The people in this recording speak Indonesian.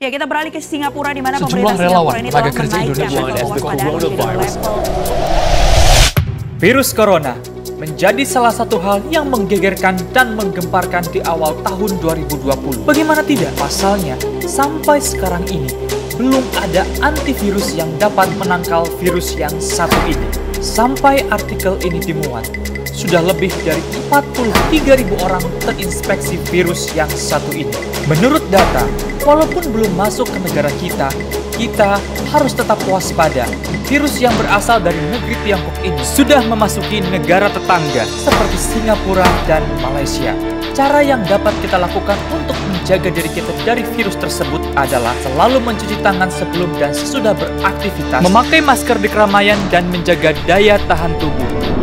Ya, kita beralih ke Singapura di mana pemerintah Singapura ini telah menaikkan kewaspadaan Virus corona menjadi salah satu hal yang menggegerkan dan menggemparkan di awal tahun 2020. Bagaimana tidak? Pasalnya, sampai sekarang ini belum ada antivirus yang dapat menangkal virus yang satu ini. Sampai artikel ini dimuat, sudah lebih dari 43.000 orang terinspeksi virus yang satu ini. Menurut data, walaupun belum masuk ke negara kita, kita harus tetap waspada. Virus yang berasal dari negeri Tiongkok ini sudah memasuki negara tetangga seperti Singapura dan Malaysia. Cara yang dapat kita lakukan untuk menjaga diri kita dari virus tersebut adalah selalu mencuci tangan sebelum dan sesudah beraktivitas, memakai masker di keramaian dan menjaga daya tahan tubuh.